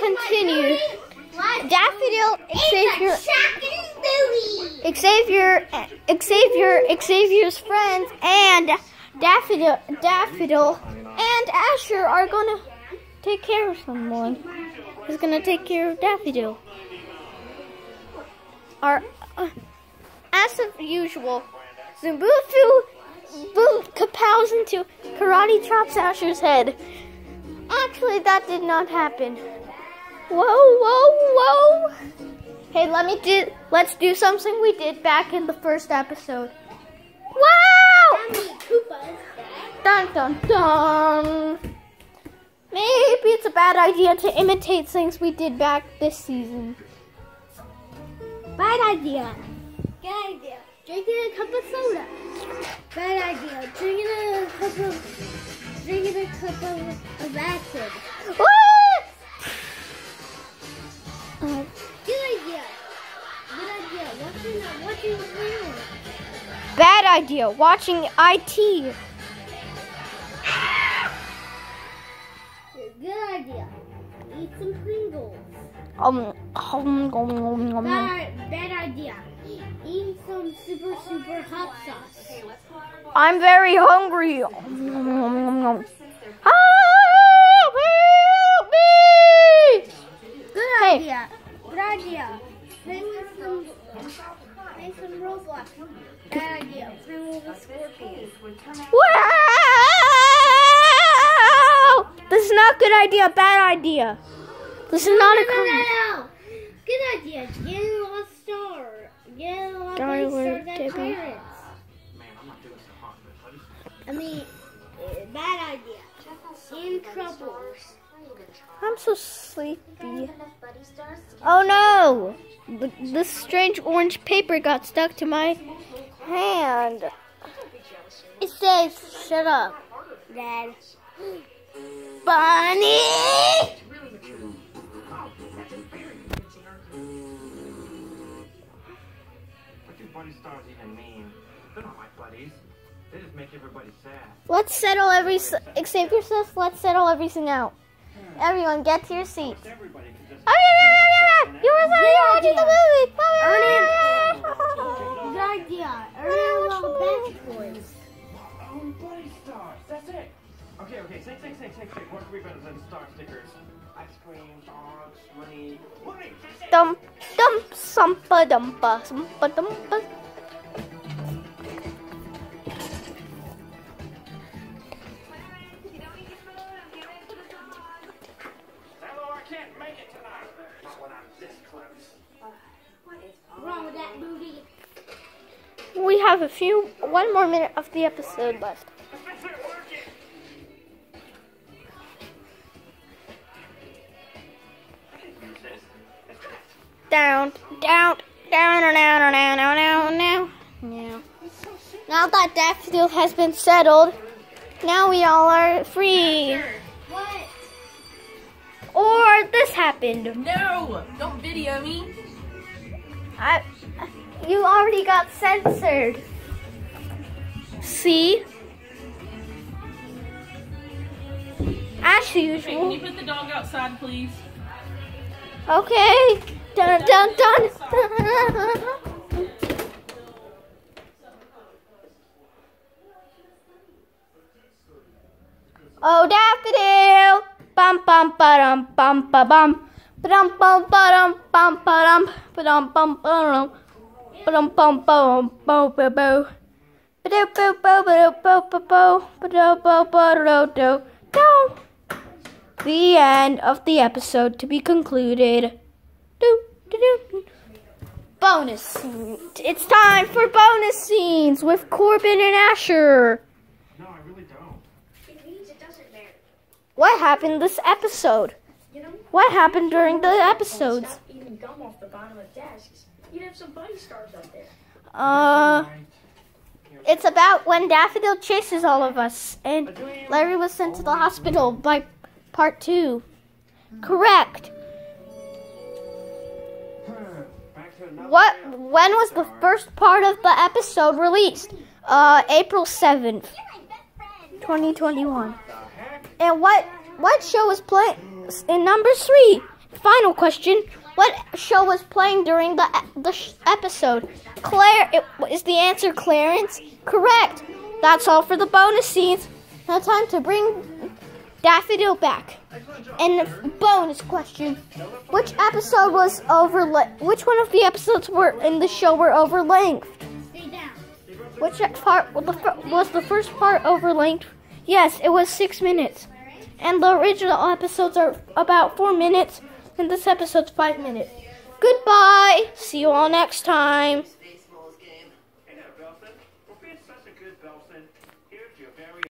continue. Daffodil, Xavier. Xavier, Xavier, Xavier's friends, and Daffodil, Daffodil, and Asher are gonna take care of someone. He's gonna take care of Daffodil. Are, uh, as of usual, Zumbufu boom kapows into karate chops Asher's head. Actually, that did not happen. Whoa, whoa, whoa! Hey, let me do. Let's do something we did back in the first episode. Wow! Dun dun dun. Maybe it's a bad idea to imitate things we did back this season. Bad idea. Good idea. Drinking a cup of soda. Bad idea. Drinking a cup of drinking a cup of, of acid. What? Uh, Good idea. Good idea. Watching watching film. bad idea. Watching IT. Good idea. Eat some Pringles. Um. um, um, um, um. Bad, bad idea. Eat some super super hot sauce. I'm very hungry. Um, um, um, um, um. Help! Help me! Good Hey. idea. Good idea. Play with some play some Roblox. Bad idea. Play with a scorpion. Wow! This is not a good idea. Bad idea. This is not a. no, no, no, no. Good idea. Get a lost star. Get a lost Darling stars at Debbie. pirates. I mean, eh, bad idea. In trouble. I'm so sleepy. Oh no! This strange orange paper got stuck to my hand. It says, shut up, Dad. Bunny! Let's settle every, except yourself, let's settle everything out. Everyone, get to your seat. Everybody oh, You were so watching the movie. Oh, Ernie, Good idea. Ernie, watch the Bench Boys. Oh, buddy stars. That's it. Okay, okay. Six, six, six, six, six. What can we better than star stickers? Ice cream, dogs, money. money. that's it. Dump, dump, sumpa, dumpa, sumpa, dumpa. can't make it tonight. Not when I'm this close. Uh, what is wrong with that booty? We have a few, one more minute of the episode left. Down, down, down, or down, or down, or down, down. Yeah. Now that that deal has been settled, now we all are free. This happened. No! Don't video me. I, you already got censored. See? As Hey, can you usual. put the dog outside, please? Okay. Dun dun dun. oh, daffodil pam pam param pam pa bam pam pam param pam param pam pam param pam pam pam pam pam pam the end of the episode to be concluded. Bonus scene. It's time for bonus scenes with Corbin and Asher. No, I really don't. It means it doesn't matter. What happened this episode? You know, What happened during the episodes? stop eating gum off the bottom of desks. You'd have some bunny stars up there. Uh, it's about when Daffodil chases all of us and Larry was sent to the hospital by part two. Correct. Back to another What? When was the first part of the episode released? Uh, April seventh, twenty twenty one. And what what show was playing in number three? final question: What show was playing during the the episode? Claire it, is the answer. Clarence, correct. That's all for the bonus scenes. Now time to bring Daffodil back. And bonus question: Which episode was over? Which one of the episodes were in the show were over length? Which part was the was the first part over length? Yes, it was six minutes. And the original episodes are about four minutes, and this episode's five minutes. Goodbye. See you all next time.